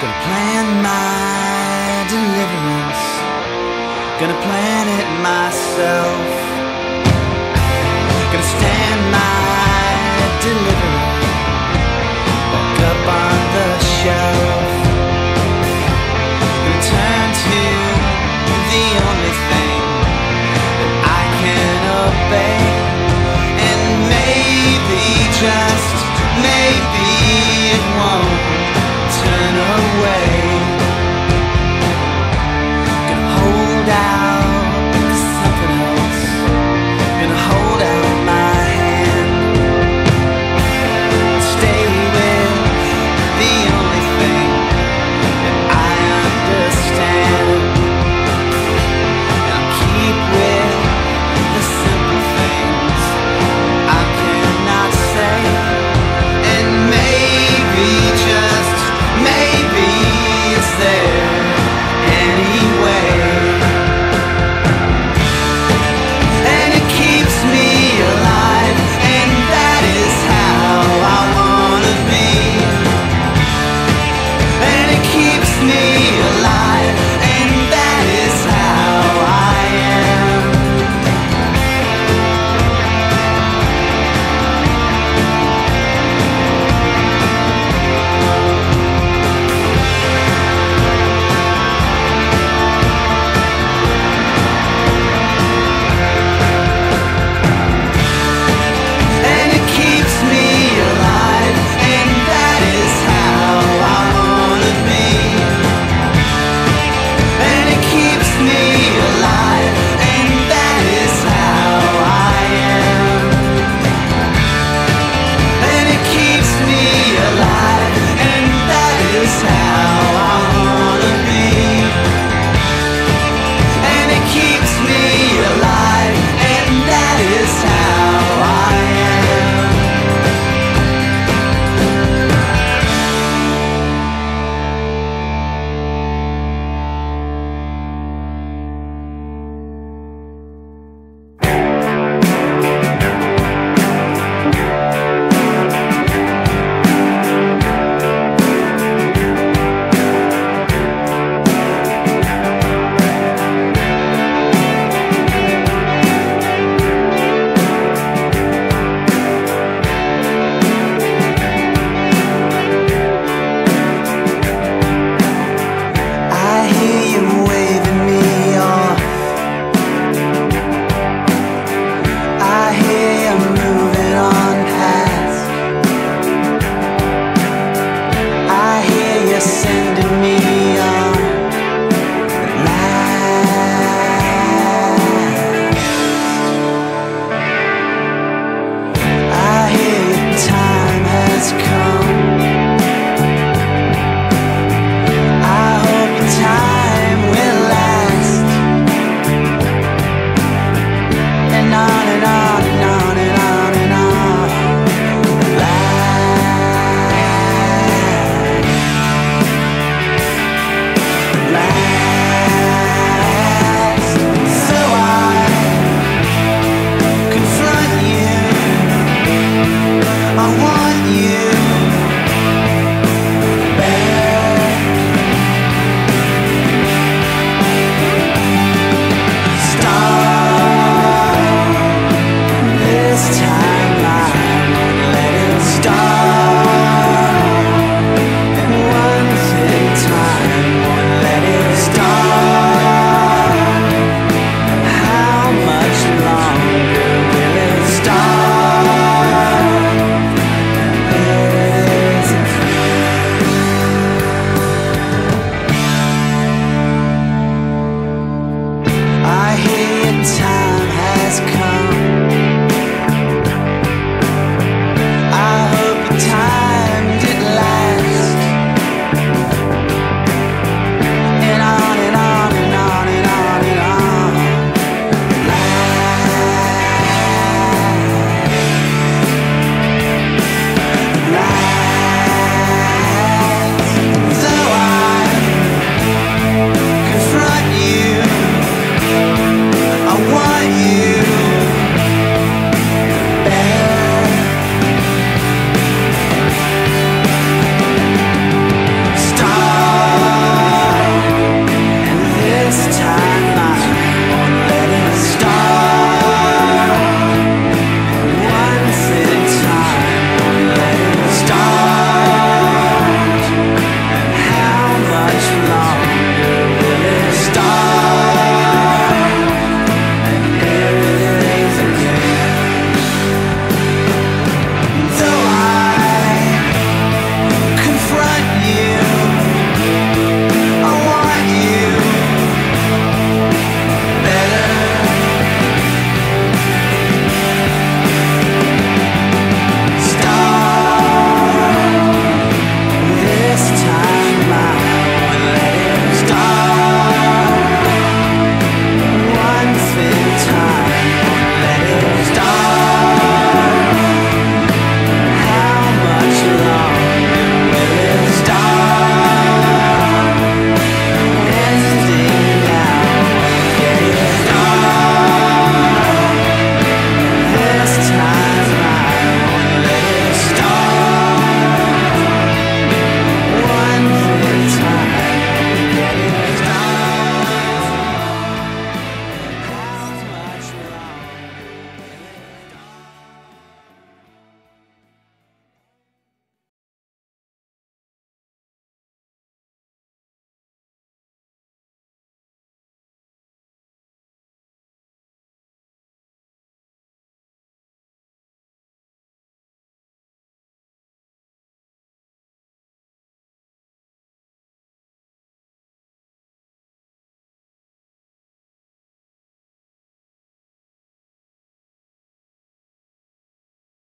Gonna plan my deliverance. Gonna plan it myself. Gonna stand my deliverance. Back up on the shelf. Gonna turn to the only thing that I can obey. And maybe just